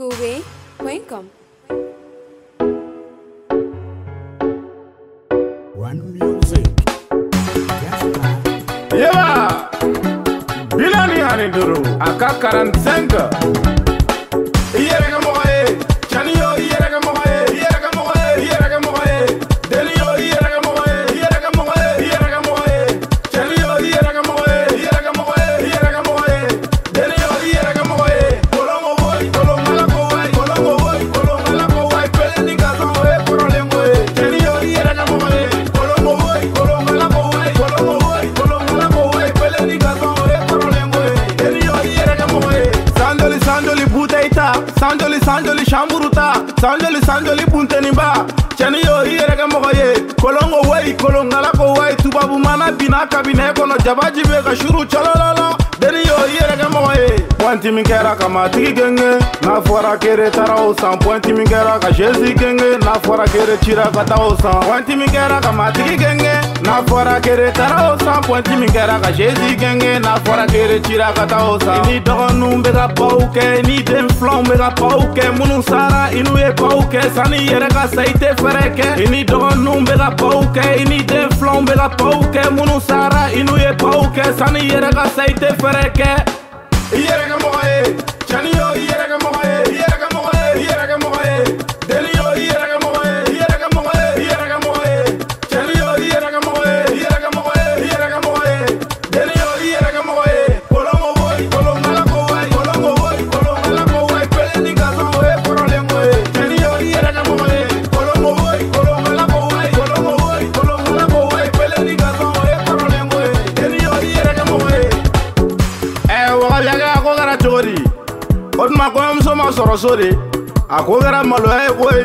kuwe.com. One music. Yawa! Bilani Hariduru, Akakaran Sanga. Yeah! ta san joli san joli sanburu ta san joli san joli bunteninba cɛni yo i yɛrɛ kɛ mɔgɔ ye. Kolon ko wayi kolonkala ko wayi tubabu mana binna kabinɛ kɔnɔ jabaji be ka suru cɔlɔlɔlɔ deni yo i yɛrɛ kɛ mɔgɔ ye. Pɔnti min kɛra ka matigi genge, n'a fɔra kere taara o san. Pɔnti min kɛra ka genge, n'a fɔra kere cira ka taa o san. Pɔnti min kɛra ka matigi genge, n'a fɔra kere taara o san. Pɔnti min kɛra ka genge, n'a fɔra kere cira ka taa o san. I ni dɔgɔninw bɛ ka baw kɛ, i ni den filanw bɛ ka baw kɛ. Minnu sara i n'u ye baw kɛ, sani i yɛrɛ ka sa i tɛ fɛrɛ kɛ. I ni dɔgɔninw bɛ ka baw kɛ, i ni den filanw bɛ ka baw kɛ. Minnu sara i n'u ye baw kɛ, sani i yɛrɛ ka sa i tɛ fɛrɛ kɛ. I yɛrɛ kɛ o tuma kɔɲɔmuso ma sɔrɔ so de a ko kɛra maloya ye koyi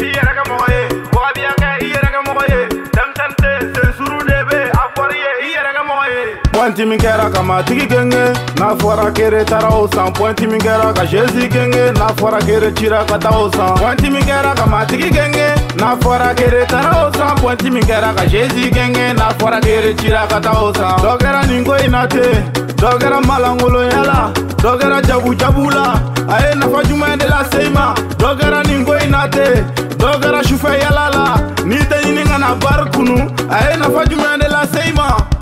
i yɛrɛ kɛ mɔgɔ ye wagabiyakɛ i yɛrɛ kɛ mɔgɔ ye denmisɛnnin tɛ sen suru de be a fɔri ye i yɛrɛ kɛ mɔgɔ ye pɔnti min kɛra ka matigi genge n'a fɔra kere taara o san pɔnti min kɛra ka Jésus genge n'a fɔra kere cira ka taa o san pɔnti min kɛra ka matigi genge n'a fɔra kere taara o san pɔnti min kɛra ka Jésus genge n'a fɔra kere cira ka taa o san dɔ kɛra nin ko in na ten dɔ kɛra malangolonya la dɔ kɛra jabu-jabu la a ye nafa juman de lase i ma dɔ kɛra nin ko in na te dɔ kɛra sufɛ yala la n'i tɛ ɲini ka na bari kunu a ye nafa juman de lase i ma